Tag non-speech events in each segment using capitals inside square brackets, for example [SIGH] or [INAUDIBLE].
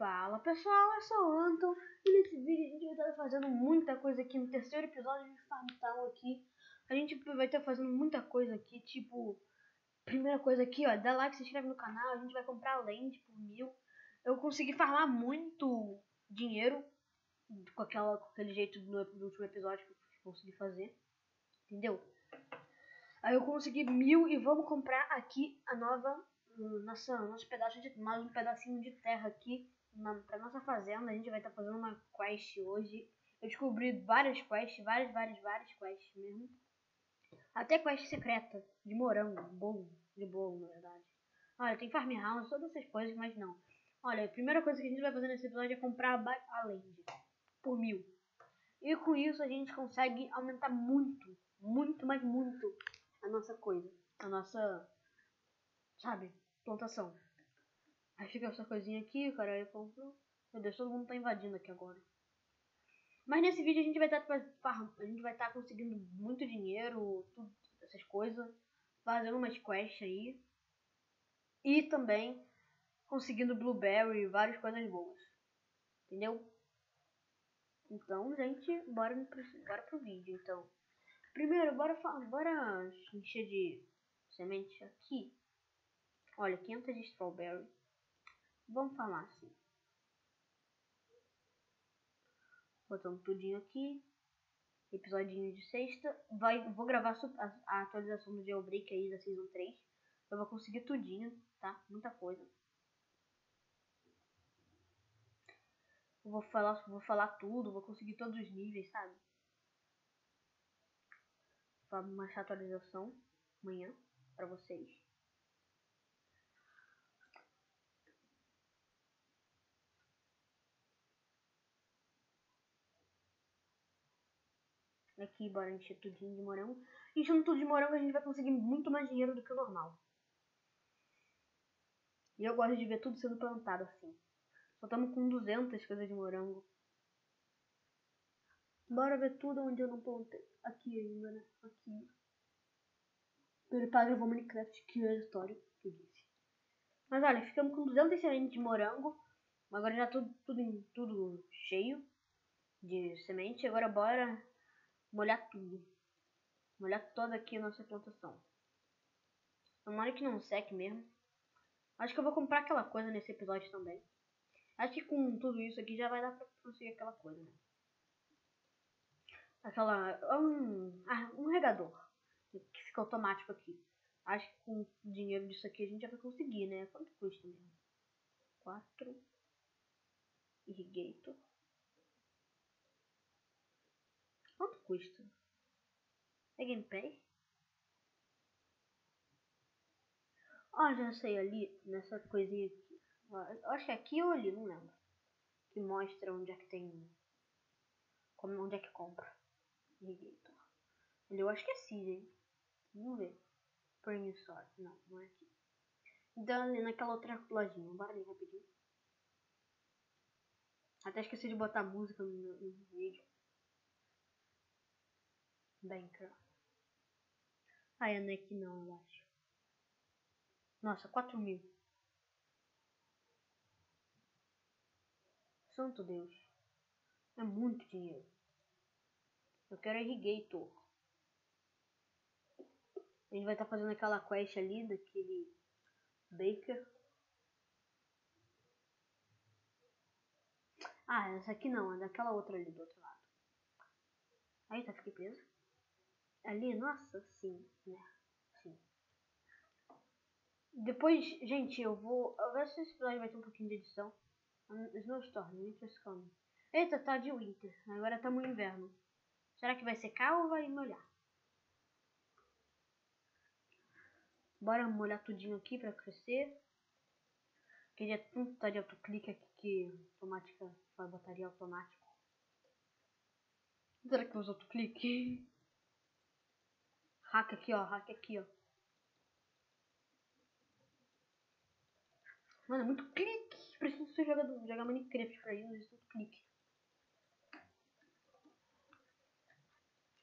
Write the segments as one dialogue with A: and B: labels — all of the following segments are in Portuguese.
A: Fala pessoal, eu sou o Anton e nesse vídeo a gente vai estar fazendo muita coisa aqui no terceiro episódio de Farm Town aqui. A gente vai estar fazendo muita coisa aqui, tipo, primeira coisa aqui, ó, dá like, se inscreve no canal, a gente vai comprar land por mil. Eu consegui farmar muito dinheiro com, aquela, com aquele jeito do, do último episódio que eu consegui fazer, entendeu? Aí eu consegui mil e vamos comprar aqui a nova nossa, nosso pedaço de mais um pedacinho de terra aqui na, pra nossa fazenda. A gente vai estar tá fazendo uma quest hoje. Eu descobri várias quests, várias, várias, várias quests mesmo. Até quest secreta, de morango, bolo, de bolo, na verdade. Olha, tem farmhouse, todas essas coisas, mas não. Olha, a primeira coisa que a gente vai fazer nesse episódio é comprar a land por mil. E com isso a gente consegue aumentar muito, muito, mas muito a nossa coisa. A nossa, sabe, plantação. Aí fica essa coisinha aqui, o cara aí comprou. Meu Deus, todo mundo tá invadindo aqui agora. Mas nesse vídeo a gente vai estar tá, a gente vai estar tá conseguindo muito dinheiro, tudo, essas coisas, fazendo umas quests aí. E também conseguindo blueberry, várias coisas boas. Entendeu? Então, gente, bora, bora pro vídeo, então. Primeiro, bora, bora encher de semente aqui. Olha, 500 de strawberry. Vamos falar assim. Botando tudinho aqui. Episódio de sexta. Vai, vou gravar a, atualização do Jailbreak aí da Season 3. Eu vou conseguir tudinho, tá? Muita coisa. Vou falar, vou falar tudo, vou conseguir todos os níveis, sabe? Vou mostrar a atualização amanhã pra vocês. Aqui, bora encher tudinho de morango. Enchendo tudo de morango, a gente vai conseguir muito mais dinheiro do que o normal. E eu gosto de ver tudo sendo plantado assim. Só estamos com 200 coisas de morango. Bora ver tudo onde eu não plantei. Aqui ainda, né? Aqui. Prepara o Minecraft, que é história que eu disse. Mas olha, ficamos com 200 sementes de morango. Agora já tudo, tudo, tudo cheio de semente. Agora bora molhar tudo. Molhar toda aqui a nossa plantação. Tomara que não seque mesmo. Acho que eu vou comprar aquela coisa nesse episódio também. Acho que com tudo isso aqui já vai dar pra conseguir aquela coisa, né? Aquela... Um, ah, um regador. Que fica automático aqui. Acho que com o dinheiro disso aqui a gente já vai conseguir, né? Quanto custa mesmo? 4 Irrigator. Quanto custa? É gameplay? Oh, já sei ali, nessa coisinha aqui. Acho que é aqui ou ali, não lembro. Que mostra onde é que tem. Como, onde é que compra. Irrigator. Eu acho que é Season. Vamos ver. Spring Sword. Não, não é aqui. Então ali naquela outra lojinha. Bora ali rapidinho. Até esqueci de botar música no, no vídeo. Banker. Ah, é aqui não, eu acho. Nossa, 4 mil. Santo Deus. É muito dinheiro. Eu quero irrigator. A gente vai estar tá fazendo aquela quest ali daquele Baker. Ah, essa aqui não, é daquela outra ali do outro lado. Aí tá, fiquei preso. Ali, nossa, sim, né? Sim. Depois, gente, eu vou. Eu ver se esse episódio vai ter um pouquinho de edição. Snowstorm, Winter's Coming. Eita, tá de Winter. Agora estamos no inverno. Será que vai secar ou vai molhar? Bora molhar tudinho aqui pra crescer. Queria tanto tá de autoclique aqui que automática botaria automático. Será que usa autoclique? Hack aqui, ó. Hack aqui, ó. Mano, é muito clique. Preciso ser jogador, jogar Minecraft pra isso, muito clique.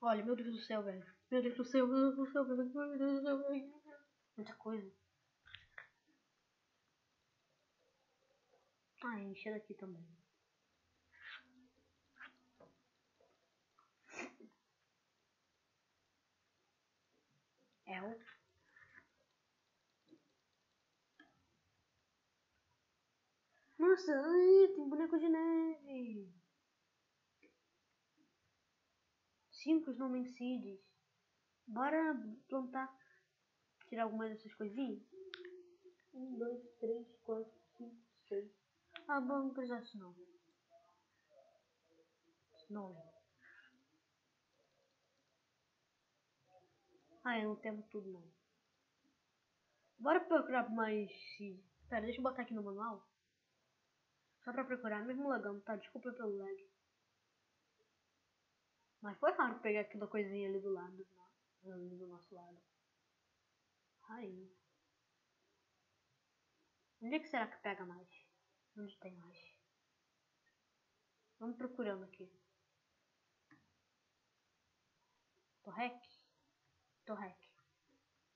A: Olha, meu Deus do céu, velho. Meu Deus do céu, meu Deus do céu, meu Deus do céu, velho. Muita coisa. Ah, encher daqui também. É o Nossa, ai, tem boneco de neve. Cinco Snowman Seeds. Bora plantar. Tirar algumas dessas coisinhas. Um, dois, três, quatro, cinco, seis. Ah, bom, não precisa disso não. Snowman. Ah, eu não tenho tudo não. Bora procurar mais seed. Pera, deixa eu botar aqui no manual. Só pra procurar, mesmo lagando, tá? Desculpa pelo lag. Mas foi raro pegar aquela coisinha ali do lado, ali do nosso lado. Aí. Onde é que será que pega mais? Onde tem mais? Vamos procurando aqui. Torrec? Torrec.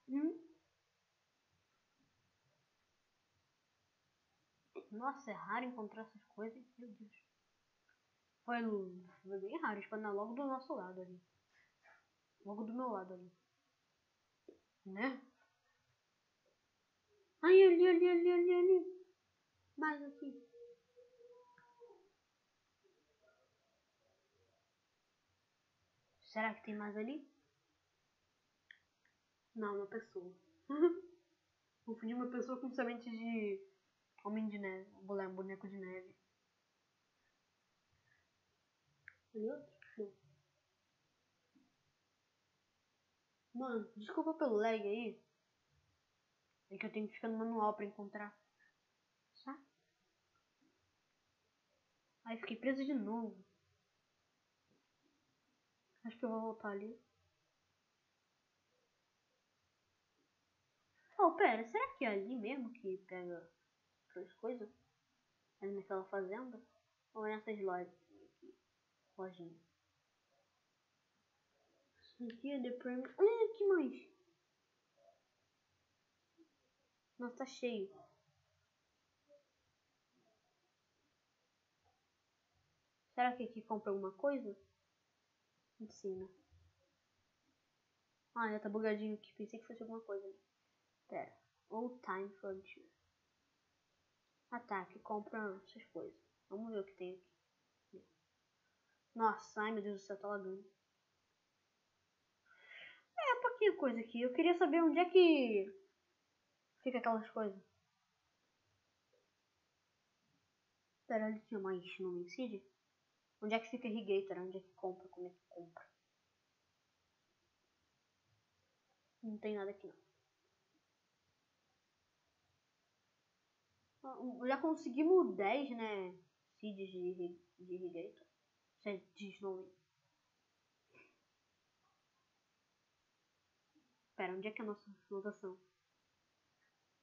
A: Hum? Nossa, é raro encontrar essas coisas. Meu Deus. Foi, foi bem raro, espalhar logo do nosso lado ali. Logo do meu lado ali. Né? Ai, ali, ali, ali, ali, ali. Mais aqui. Será que tem mais ali? Não, uma pessoa. [LAUGHS] Confundi uma pessoa com semente de Homem de neve. Um boneco de neve. Mano, desculpa pelo lag aí. É que eu tenho que ficar no manual pra encontrar. Tá? Aí fiquei preso de novo. Acho que eu vou voltar ali. Oh, pera, será que é ali mesmo que pega essas coisas. Ali naquela fazenda. Ou nessas lojas aqui. Lojinha. Isso aqui The Premium. Olha que mais. Nossa, tá cheio. Será que aqui compra alguma coisa? Em cima. Ah, já tá bugadinho aqui. Pensei que fosse alguma coisa. Pera. Old Time Frontier. Ataque, compra essas coisas. Vamos ver o que tem aqui. Nossa, ai meu Deus do céu, tá lagando. É, pouquinha coisa aqui. Eu queria saber onde é que fica aquelas coisas. Pera, ali tinha mais no Incide? Onde é que fica Irrigator? Onde é que compra? Como é que compra? Não tem nada aqui não. Já conseguimos 10, né? Seeds de, de Irrigator. De Snowy. Pera, onde é que é a nossa votação?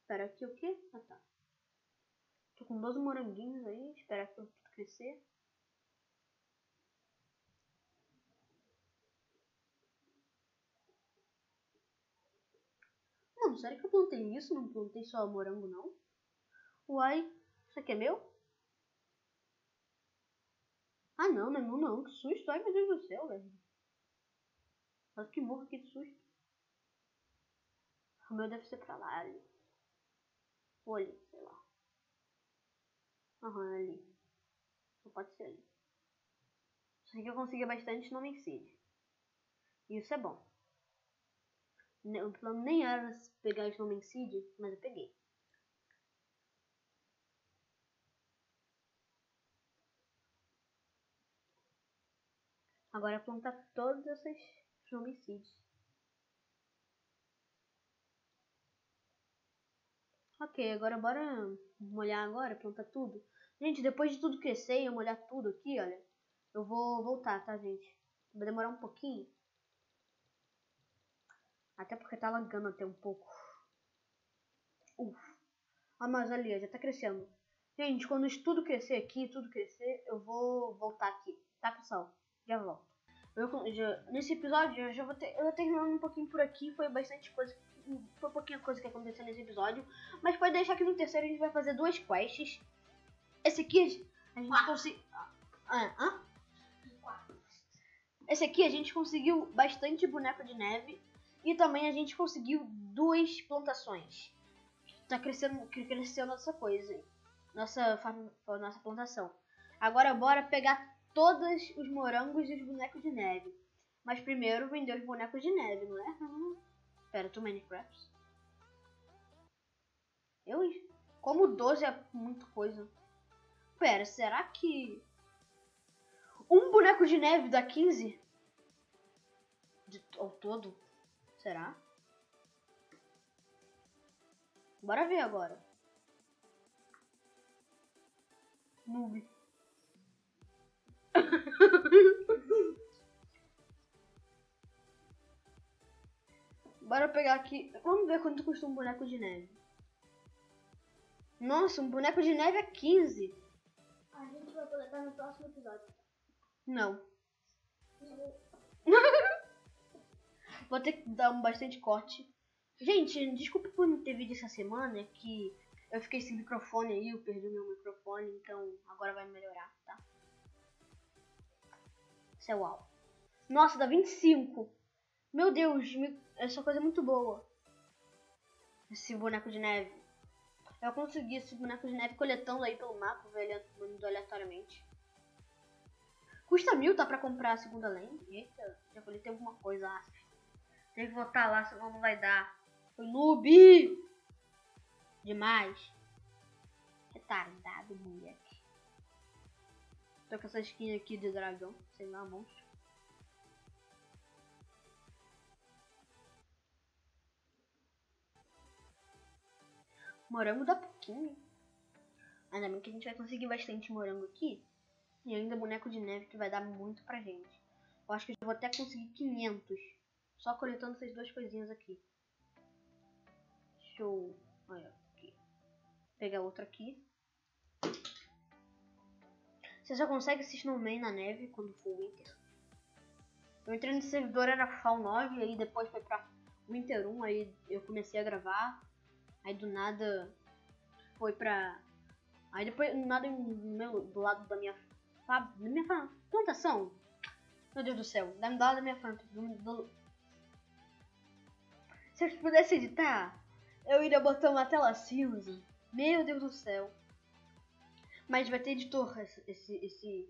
A: Espera aqui o quê? Ah tá. Tô com 12 moranguinhos aí, espera tudo crescer. Mano, sério que eu plantei isso? Não plantei só morango não? Uai, isso aqui é meu? Ah não, não é meu não, que susto. Ai meu Deus do céu, velho. Quase que morro aqui de susto. O meu deve ser pra lá, ali. Ou ali, sei lá. Aham, ali. Só pode ser ali. Só que eu consegui bastante no Mixid. Isso é bom. O plano nem era pegar nome Seed, mas eu peguei. Agora plantar todos esses homicídios. Ok, agora bora molhar agora, plantar tudo. Gente, depois de tudo crescer e eu molhar tudo aqui, olha, eu vou voltar, tá, gente? Vai demorar um pouquinho. Até porque tá lagando até um pouco. Uf. Ah, mas ali, já tá crescendo. Gente, quando isso tudo crescer aqui, tudo crescer, eu vou voltar aqui, tá, pessoal? Já volto. Eu, já, nesse episódio eu já vou ter, eu vou terminando um pouquinho por aqui, foi bastante coisa, foi pouquinha coisa que aconteceu nesse episódio, mas pode deixar que no terceiro a gente vai fazer duas quests. Esse aqui a gente conseguiu. Ah, hã? Esse aqui a gente conseguiu bastante boneco de neve e também a gente conseguiu duas plantações. Tá crescendo, cresceu nossa coisa. Nossa, nossa plantação. Agora bora pegar todos os morangos e os bonecos de neve. Mas primeiro vender os bonecos de neve, não é? [LAUGHS] Pera, too many crabs. Eu? Como 12 é muita coisa. Pera, será que. Um boneco de neve dá 15? De, ao todo? Será? Bora ver agora. Noob. [LAUGHS] Bora pegar aqui. Vamos ver quanto custa um boneco de neve. Nossa, um boneco de neve é 15.
B: A gente vai coletar no próximo episódio.
A: Não. [LAUGHS] Vou ter que dar um bastante corte. Gente, desculpa por não ter vídeo essa semana, é que eu fiquei sem microfone aí, eu perdi meu microfone, então agora vai melhorar, tá? Isso é uau. Nossa, dá 25. Meu Deus, essa coisa é muito boa. Esse boneco de neve. Eu consegui esse boneco de neve coletando aí pelo mapa, velho, aleatoriamente. Custa mil, tá pra comprar a segunda lane? Eita, já coletei alguma coisa lá. Tem que voltar lá, senão não vai dar. Foi noob! Demais. Retardado, moleque. Tô com essa skin aqui de dragão, sei lá, monstro. Morango dá pouquinho. Ainda bem que a gente vai conseguir bastante morango aqui. E ainda boneco de neve que vai dar muito pra gente. Eu acho que eu vou até conseguir 500. Só coletando essas duas coisinhas aqui. Show. Olha aqui. Pegar outra aqui. Você só consegue esse snowman na neve quando for winter. Eu entrei no servidor, era Fall 9, aí depois foi pra Winter 1, aí eu comecei a gravar. Aí do nada foi pra. Aí depois do nada meu, do lado da minha, da minha plantação. Meu Deus do céu, da do lado da minha planta. do- do- Se eu pudesse editar, eu iria botar uma tela cinza. Meu Deus do céu. Mas vai ter editor esse, esse, esse,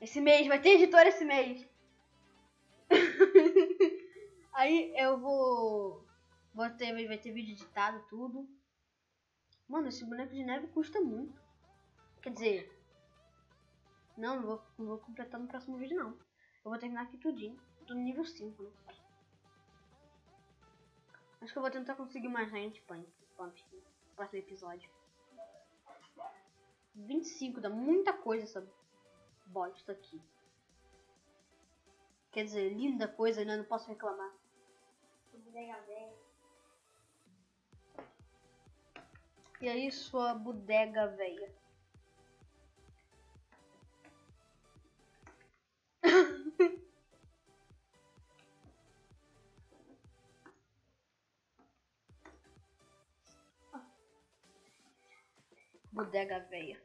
A: esse mês, vai ter editor esse mês. [LAUGHS] Aí eu vou. Vou ter, vai ter vídeo editado, tudo. Mano, esse boneco de neve custa muito. Quer dizer. Não, não vou, não vou completar no próximo vídeo não. Eu vou terminar aqui tudinho. Tô no nível 5, né? Acho que eu vou tentar conseguir mais gente pump, pump no próximo episódio. 25, dá muita coisa essa bosta aqui. Quer dizer, linda coisa, né? Não posso reclamar.
B: Bodega velha.
A: E aí, sua bodega velha? Bodega velha.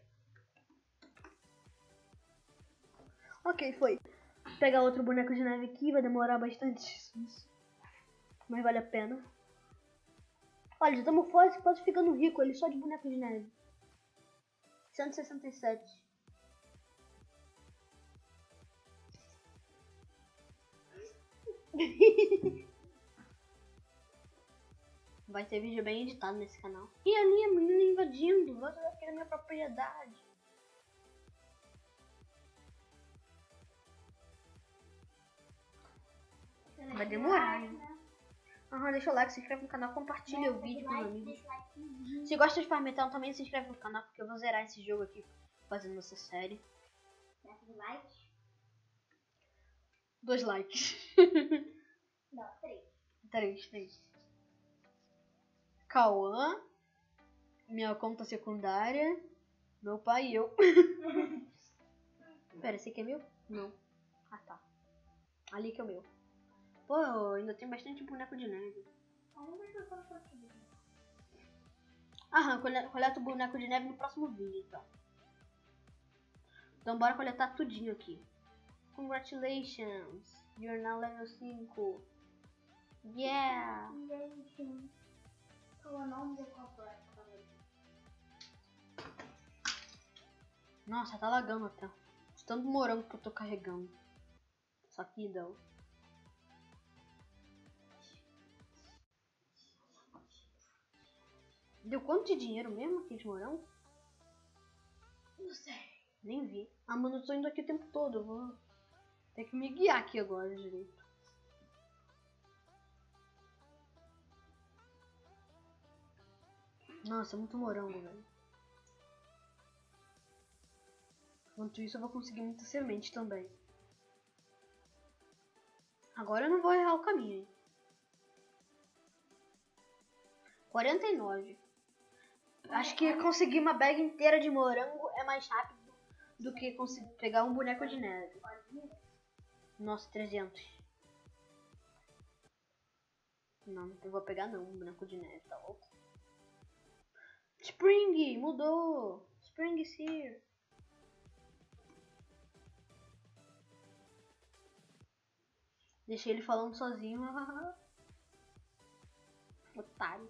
A: Ok, foi. Vou pegar outro boneco de neve aqui, vai demorar bastante. Mas vale a pena. Olha, já estamos quase, quase ficando rico ali só de boneco de neve. 167. [LAUGHS] Vai ter vídeo bem editado nesse canal. E ali a menina invadindo. Vou aqui na minha propriedade. Vai demorar, hein? Aham, deixa o like, se inscreve no canal, compartilha o vídeo com os amigos. Se gosta de Farmetal, também se inscreve no canal, porque eu vou zerar esse jogo aqui fazendo essa série.
B: Like.
A: Dois likes.
B: Não, três. [LAUGHS]
A: três, três. Cauã. Minha conta secundária. Meu pai e eu. [LAUGHS] Pera, esse aqui é meu? Não. Ah, tá. Ali que é o meu. Pô, ainda tem bastante boneco de neve. Aham, cole- coleta o boneco de neve no próximo vídeo, então. Então bora coletar tudinho aqui. Congratulations! You're now level 5. Yeah!
B: Completo?
A: Nossa, tá lagando até. De tanto morango que eu tô carregando. Só que deu. Deu quanto de dinheiro mesmo aqui de morango?
B: Não sei.
A: Nem vi. Ah, mano, eu tô indo aqui o tempo todo. Eu vou ter que me guiar aqui agora direito. Nossa, muito morango, velho. Enquanto isso, eu vou conseguir muita semente também. Agora eu não vou errar o caminho, hein? 49. Acho que conseguir uma bag inteira de morango é mais rápido do que conseguir pegar um boneco de neve. Nossa, 300. Não, não vou pegar não, um boneco de neve, tá louco? Spring, mudou! Spring is here. Deixei ele falando sozinho. [LAUGHS] Otário.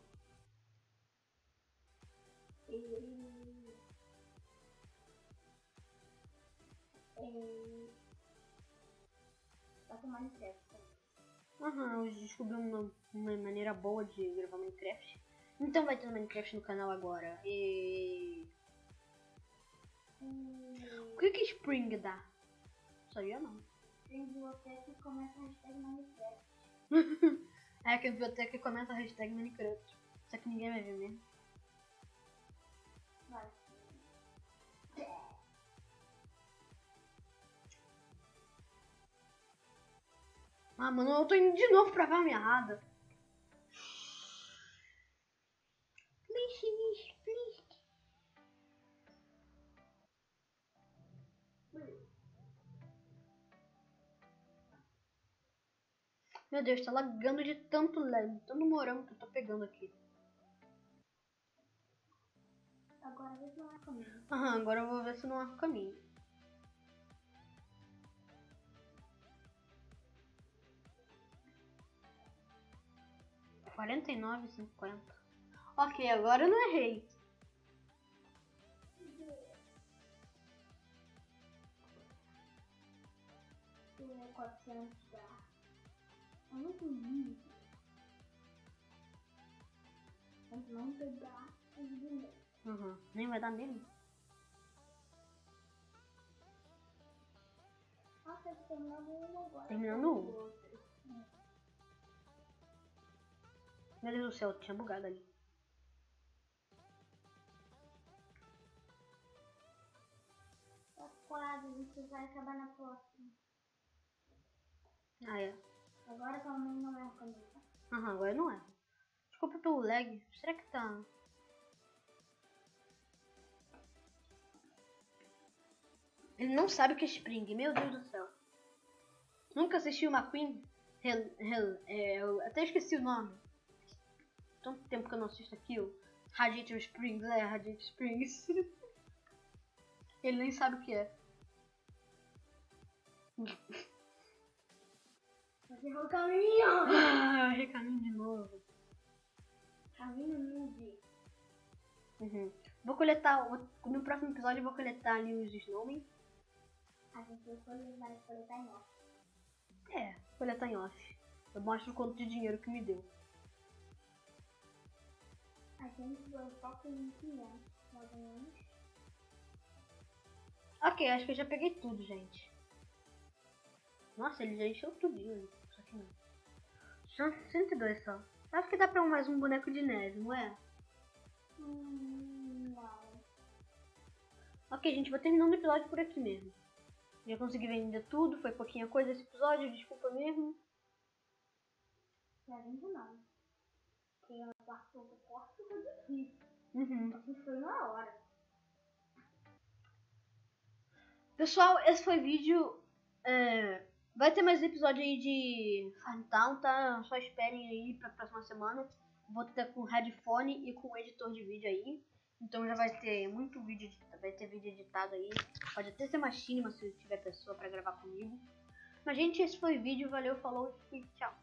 B: E... E... Tá com Minecraft.
A: Aham, eu descobri uma, uma maneira boa de gravar Minecraft. Então vai ter Minecraft no canal agora. E... O que que Spring dá? Sabia não.
B: Tem biblioteca e começa a hashtag Minecraft. [LAUGHS]
A: é que a biblioteca comenta a hashtag Minecraft. Só que ninguém vai ver mesmo.
B: Vai.
A: Ah, mano, eu tô indo de novo pra farm errada. Meu Deus, tá lagando de tanto lag, tanto morango que eu tô pegando aqui.
B: Agora vê se não é comigo.
A: Aham, agora eu vou ver se não o caminho. Quarenta e nove, cinquenta. Ok, agora eu não errei.
B: Tem 400 já. Muito lindo. Mas não pegar os bonecos.
A: Uhum. Nem vai dar mesmo.
B: Nossa, eu tô terminando um agora.
A: Terminando um? Meu Deus do céu, tinha bugado ali.
B: Tá quase, você vai acabar na próxima.
A: Ah, é.
B: Agora também não é comigo.
A: Aham, agora não é. Desculpa pelo lag. Será que tá. Ele não sabe o que é Spring, meu Deus do céu. Nunca assisti uma Queen? Hell, Hell, é, eu até esqueci o nome. Tanto tempo que eu não assisto aquilo. Radiator Springs, é, Radiator Springs. [LAUGHS] Ele nem sabe o que é.
B: Errou o caminho!
A: Ah, recaminho de novo.
B: Caminho noob.
A: Uhum. Vou coletar, vou- no próximo episódio eu vou coletar ali os Snowmen.
B: A gente vai coletar em off.
A: É, coletar em off. Eu mostro o quanto de dinheiro que me deu.
B: A gente vai só com 500, mais ou menos.
A: Ok, acho que eu já peguei tudo, gente. Nossa, ele já encheu tudinho São 102 só. Acho que dá pra mais um boneco de neve, não é?
B: Hum, não.
A: Ok, gente, vou terminando o episódio por aqui mesmo. Já consegui vender tudo, foi pouquinha coisa esse episódio, desculpa mesmo.
B: Não é lindo não. Porque eu passou do quarto ficou difícil.
A: Uhum.
B: Assim foi uma hora.
A: Pessoal, esse foi o vídeo. é, vai ter mais episódio aí de Farmtown, tá? Só esperem aí pra próxima semana. Vou ter com headphone e com editor de vídeo aí. Então já vai ter muito vídeo, vai ter vídeo editado aí. Pode até ser machine, se tiver pessoa pra gravar comigo. Mas gente, esse foi o vídeo. Valeu, falou e tchau.